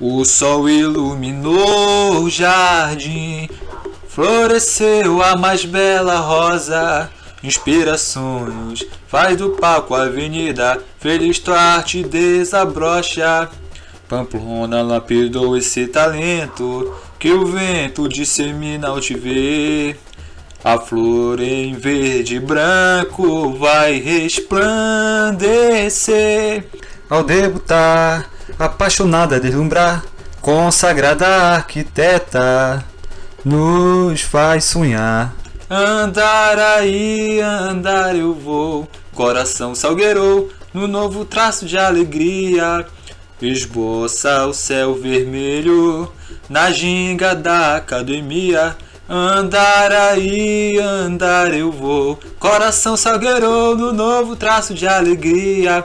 O sol iluminou o jardim, floresceu a mais bela rosa. Inspira sonhos, faz do palco a avenida, feliz tua arte desabrocha. Pamplona lapidou esse talento, que o vento dissemina ao te ver. A flor em verde e branco vai resplandecer. Ao debutar, apaixonada a deslumbrar, consagrada arquiteta, nos faz sonhar. Andar aí, andar eu vou, coração salgueirou, no novo traço de alegria. Esboça o céu vermelho, na ginga da academia. Andar aí, andar eu vou, coração salgueirou, no novo traço de alegria.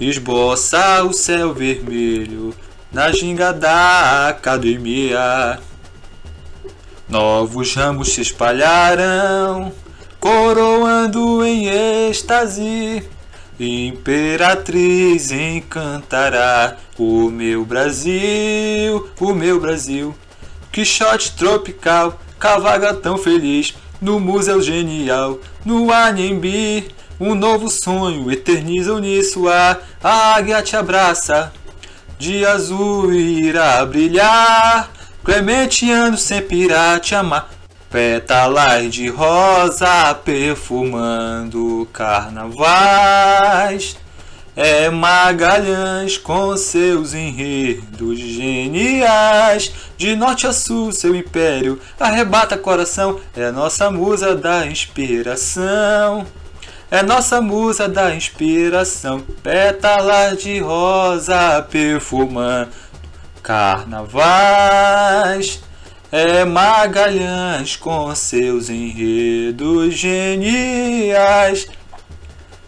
Esboça o céu vermelho, na ginga da academia. Novos ramos se espalharão, coroando em êxtase. Imperatriz encantará o meu Brasil, o meu Brasil. Quixote tropical, cavaga tão feliz, no museu genial, no Anhembi. Um novo sonho eterniza nisso a, águia te abraça. De azul irá brilhar Clementiano sempre irá te amar. Pétalas de rosa perfumando carnavais. É Magalhães com seus enredos geniais. De norte a sul, seu império arrebata coração. É nossa musa da inspiração. É nossa musa da inspiração. Pétalas de rosa perfumando carnavais. É Magalhães com seus enredos geniais.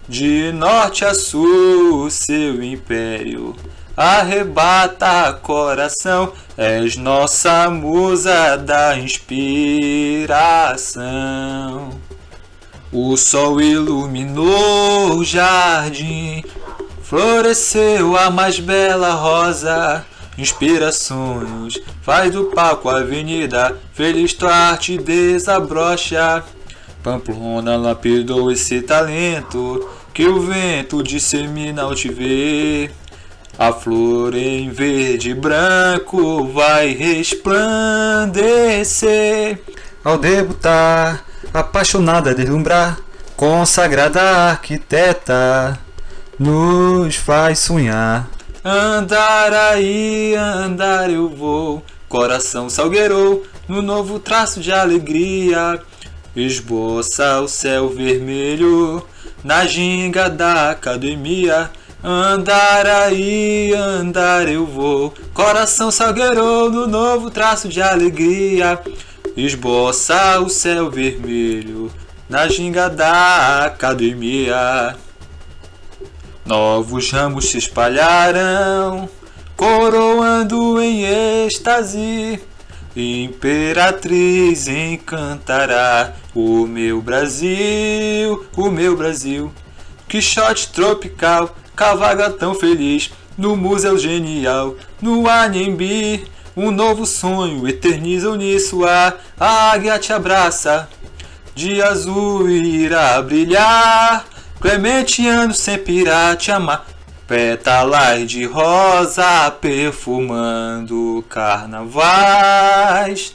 De norte a sul, seu império arrebata coração. És nossa musa da inspiração. O sol iluminou o jardim, floresceu a mais bela rosa. Inspira sonhos, faz do palco a avenida, feliz tua arte desabrocha. Pamplona lapidou esse talento, que o vento dissemina ao te ver. A flor em verde e branco vai resplandecer. Ao debutar, apaixonada deslumbrar, consagrada arquiteta, nos faz sonhar. Andar aí, andar eu vou, coração salgueirou, no novo traço de alegria. Esboça o céu vermelho, na ginga da academia. Andar aí, andar eu vou, coração salgueirou, no novo traço de alegria. Esboça o céu vermelho, na ginga da academia. Novos ramos se espalharão, coroando em êxtase. Imperatriz encantará o meu Brasil, o meu Brasil. Quixote tropical, cavaga tão feliz, no museu genial, no Anhembi. Um novo sonho eterniza nisso a, a águia te abraça. De azul irá brilhar Clementiano sempre irá te amar. Pétalas de rosa perfumando carnavais.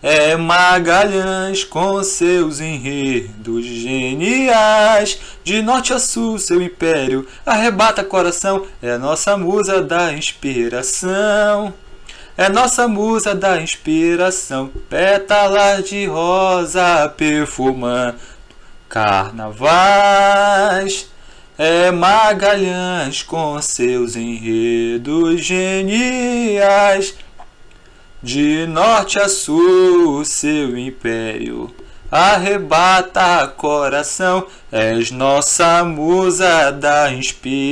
É Magalhães com seus enredos geniais. De norte a sul, seu império arrebata coração. É nossa musa da inspiração. É nossa musa da inspiração. Pétalas de rosa perfumando carnavais. É Magalhães com seus enredos geniais. De norte a sul, seu império arrebata coração. És nossa musa da inspiração.